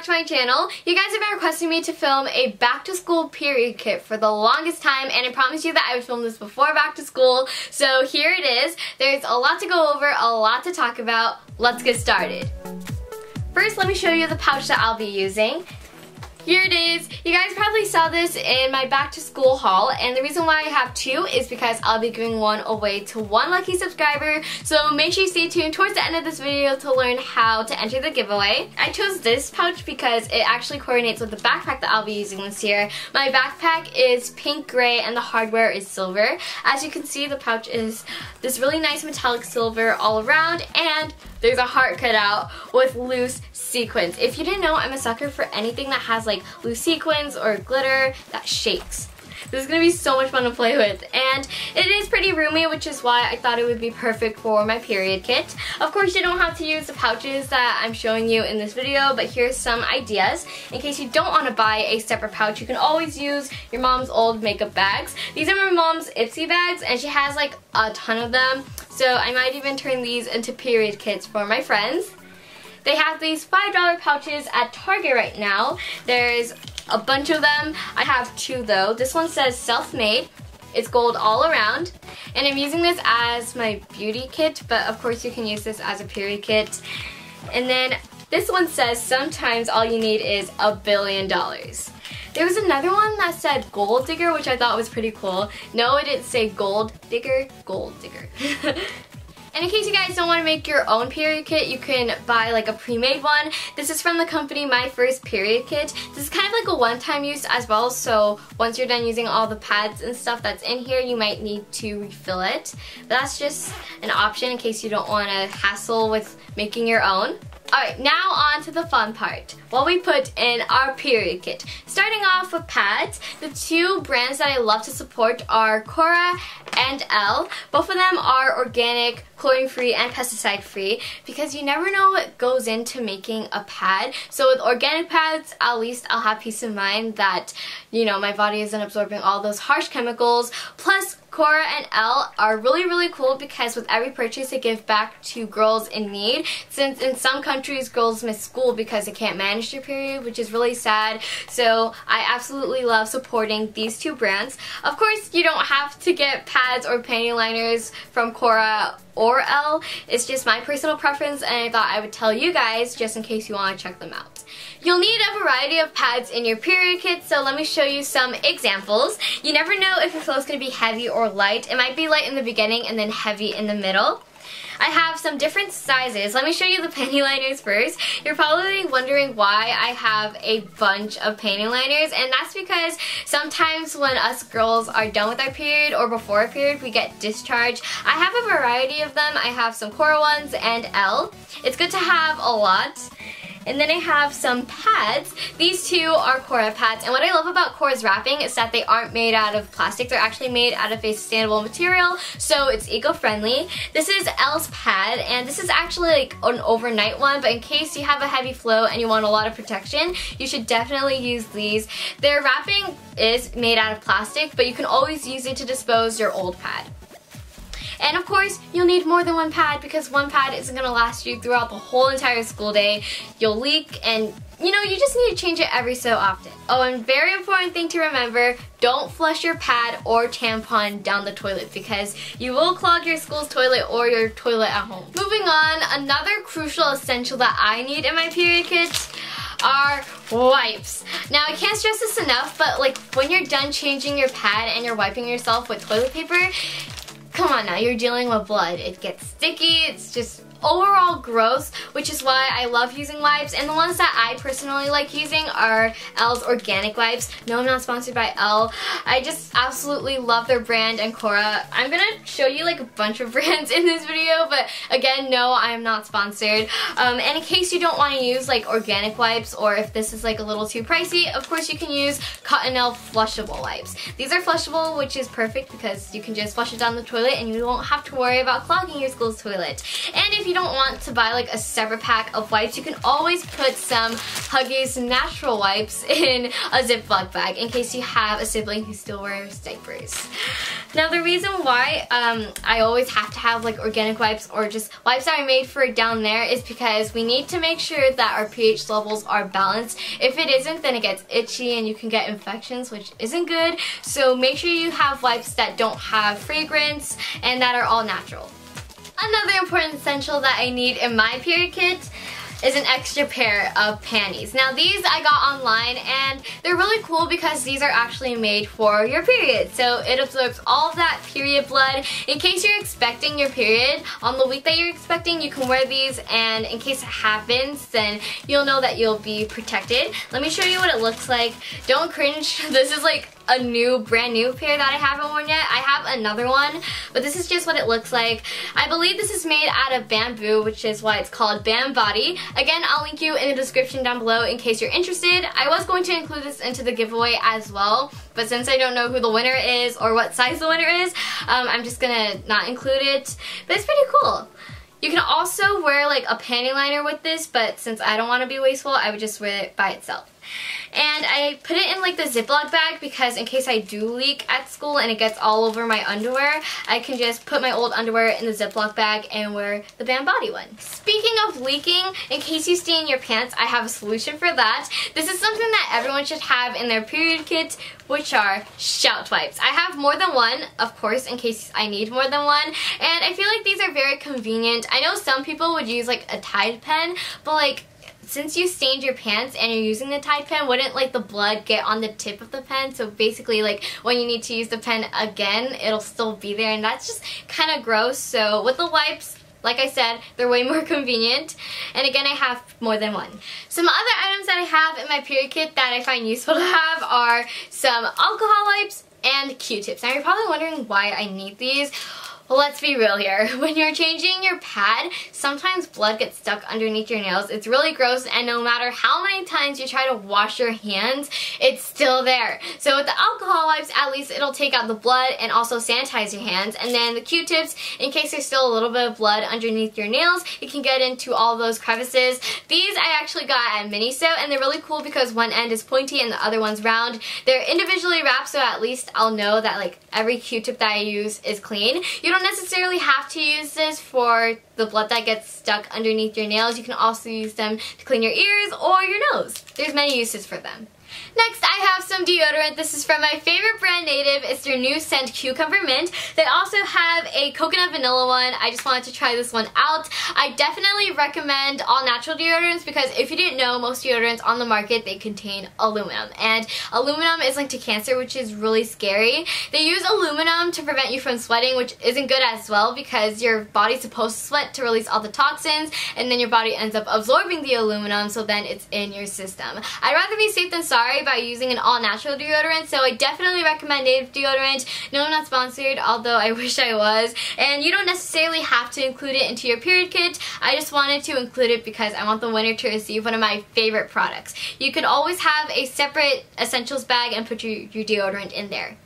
back to my channel. You guys have been requesting me to film a back to school period kit for the longest time and I promised you that I would film this before back to school. So here it is. There's a lot to go over, a lot to talk about. Let's get started. First, let me show you the pouch that I'll be using. Here it is. You guys probably saw this in my back to school haul and the reason why I have two is because I'll be giving one away to one lucky subscriber so make sure you stay tuned towards the end of this video to learn how to enter the giveaway. I chose this pouch because it actually coordinates with the backpack that I'll be using this year. My backpack is pink gray and the hardware is silver. As you can see the pouch is this really nice metallic silver all around and there's a heart cut out with loose sequins. If you didn't know, I'm a sucker for anything that has like loose sequins or glitter that shakes. This is going to be so much fun to play with. And it is pretty roomy, which is why I thought it would be perfect for my period kit. Of course, you don't have to use the pouches that I'm showing you in this video, but here's some ideas. In case you don't want to buy a separate pouch, you can always use your mom's old makeup bags. These are my mom's Ipsy bags, and she has like a ton of them. So I might even turn these into period kits for my friends. They have these $5 pouches at Target right now. There's a bunch of them. I have two though. This one says self-made. It's gold all around. And I'm using this as my beauty kit, but of course you can use this as a period kit. And then this one says sometimes all you need is a billion dollars. There was another one that said gold digger, which I thought was pretty cool. No, it didn't say gold digger, gold digger. And in case you guys don't want to make your own period kit, you can buy like a pre-made one. This is from the company My First Period Kit. This is kind of like a one-time use as well, so once you're done using all the pads and stuff that's in here, you might need to refill it. But that's just an option in case you don't want to hassle with making your own. Alright, now on to the fun part. What we put in our period kit. Starting off with pads, the two brands that I love to support are Cora and Elle. Both of them are organic, chlorine-free, and pesticide-free because you never know what goes into making a pad. So with organic pads, at least I'll have peace of mind that, you know, my body isn't absorbing all those harsh chemicals. Plus, Cora and L. are really, really cool because with every purchase they give back to girls in need. Since in some countries girls miss school because they can't manage their period, which is really sad. So I absolutely love supporting these two brands. Of course, you don't have to get pads or panty liners from Cora or L. It's just my personal preference and I thought I would tell you guys just in case you want to check them out. You'll need a variety of pads in your period kit, so let me show you some examples. You never know if your flow is going to be heavy or light. It might be light in the beginning and then heavy in the middle. I have some different sizes. Let me show you the panty liners first. You're probably wondering why I have a bunch of panty liners and that's because sometimes when us girls are done with our period or before period we get discharged. I have a variety of them. I have some Cora ones and L. It's good to have a lot. And then I have some pads. These two are Cora pads. And what I love about Cora's wrapping is that they aren't made out of plastic. They're actually made out of a sustainable material, so it's eco-friendly. This is L.'s pad, and this is actually like an overnight one, but in case you have a heavy flow and you want a lot of protection, you should definitely use these. Their wrapping is made out of plastic, but you can always use it to dispose your old pad. And of course, you'll need more than one pad because one pad isn't to last you throughout the whole entire school day. You'll leak and you know, you just need to change it every so often. Oh, and very important thing to remember, don't flush your pad or tampon down the toilet because you will clog your school's toilet or your toilet at home. Moving on, another crucial essential that I need in my period kit are wipes. Now I can't stress this enough, but like when you're done changing your pad and you're wiping yourself with toilet paper, come on now, you're dealing with blood. It gets sticky, it's just overall gross, which is why I love using wipes. And the ones that I personally like using are L.'s Organic Wipes. No, I'm not sponsored by Elle. I just absolutely love their brand and Cora. I'm gonna show you like a bunch of brands in this video, but again, no, I am not sponsored. Um, and in case you don't want to use like organic wipes or if this is like a little too pricey, of course you can use Cottonelle flushable wipes. These are flushable, which is perfect because you can just flush it down the toilet and you won't have to worry about clogging your school's toilet. And if you don't want to buy like a separate pack of wipes, you can always put some Huggies natural wipes in a Ziploc bag in case you have a sibling who still wears diapers. Now the reason why um, I always have to have like organic wipes or just wipes that are made for down there is because we need to make sure that our pH levels are balanced. If it isn't, then it gets itchy and you can get infections, which isn't good. So make sure you have wipes that don't have fragrance and that are all natural. Another important essential that I need in my period kit is an extra pair of panties. Now these I got online and they're really cool because these are actually made for your period. So it absorbs all that period blood. In case you're expecting your period, on the week that you're expecting, you can wear these and in case it happens, then you'll know that you'll be protected. Let me show you what it looks like. Don't cringe. This is like a new, brand new pair that I haven't worn yet. I have another one, but this is just what it looks like. I believe this is made out of bamboo, which is why it's called Bambody. Again, I'll link you in the description down below in case you're interested. I was going to include this into the giveaway as well, but since I don't know who the winner is or what size the winner is, um, I'm just gonna not include it. But it's pretty cool. You can also wear like a panty liner with this, but since I don't want to be wasteful, I would just wear it by itself. And I put it in like the Ziploc bag because in case I do leak at school and it gets all over my underwear, I can just put my old underwear in the Ziploc bag and wear the Bambody one. Speaking of leaking, in case you stain your pants, I have a solution for that. This is something that everyone should have in their period kit, which are shout wipes. I have more than one, of course, in case I need more than one. And I feel like these are very convenient. I know some people would use like a Tide pen, but like since you stained your pants and you're using the Tide pen, wouldn't like the blood get on the tip of the pen? So basically like when you need to use the pen again, it'll still be there and that's just kind of gross. So with the wipes, like I said, they're way more convenient. And again, I have more than one. Some other items that I have in my period kit that I find useful to have are some alcohol wipes and Q-tips. Now you're probably wondering why I need these. Let's be real here. When you're changing your pad, sometimes blood gets stuck underneath your nails. It's really gross and no matter how many times you try to wash your hands, it's still there. So with the alcohol wipes, at least it'll take out the blood and also sanitize your hands. And then the Q-tips, in case there's still a little bit of blood underneath your nails, it can get into all those crevices. These I actually got at Miniso and they're really cool because one end is pointy and the other one's round. They're individually wrapped so at least I'll know that like every Q-tip that I use is clean. You don't don't necessarily have to use this for the blood that gets stuck underneath your nails. You can also use them to clean your ears or your nose. There's many uses for them. Next, I have some deodorant. This is from my favorite brand, Native. It's their new scent, Cucumber Mint. They also have a coconut vanilla one. I just wanted to try this one out. I definitely recommend all natural deodorants because if you didn't know, most deodorants on the market, they contain aluminum. And aluminum is linked to cancer, which is really scary. They use aluminum to prevent you from sweating, which isn't good as well because your body's supposed to sweat to release all the toxins, and then your body ends up absorbing the aluminum, so then it's in your system. I'd rather be safe than sorry by using an all-natural deodorant, so I definitely recommend Native deodorant. No, I'm not sponsored, although I wish I was. And you don't necessarily have to include it into your period kit. I just wanted to include it because I want the winner to receive one of my favorite products. You could always have a separate essentials bag and put your, your deodorant in there.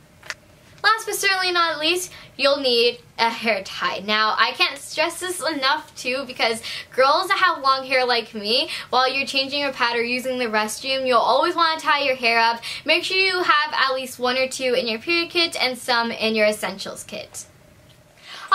Last but certainly not least, you'll need a hair tie. Now, I can't stress this enough too because girls that have long hair like me, while you're changing your pad or using the restroom, you'll always want to tie your hair up. Make sure you have at least one or two in your period kit and some in your essentials kit.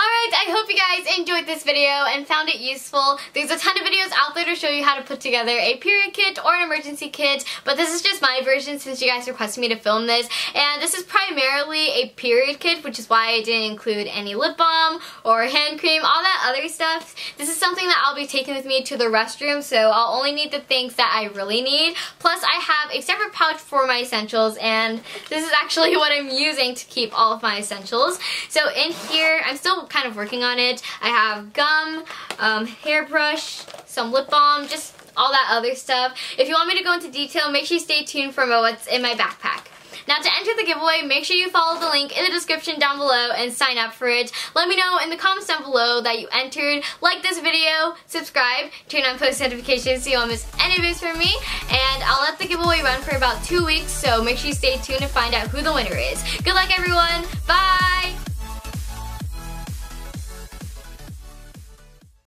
Alright, I hope you guys enjoyed this video and found it useful. There's a ton of videos out there to show you how to put together a period kit or an emergency kit, but this is just my version since you guys requested me to film this. And this is primarily a period kit, which is why I didn't include any lip balm or hand cream, all that other stuff. This is something that I'll be taking with me to the restroom, so I'll only need the things that I really need. Plus, I have a separate pouch for my essentials, and this is actually what I'm using to keep all of my essentials. So in here, I'm still kind of working on it. I have gum, um, hairbrush, some lip balm, just all that other stuff. If you want me to go into detail, make sure you stay tuned for what's in my backpack. Now to enter the giveaway, make sure you follow the link in the description down below and sign up for it. Let me know in the comments down below that you entered. Like this video, subscribe, turn on post notifications so you won't miss any videos from me. And I'll let the giveaway run for about two weeks, so make sure you stay tuned to find out who the winner is. Good luck everyone, bye!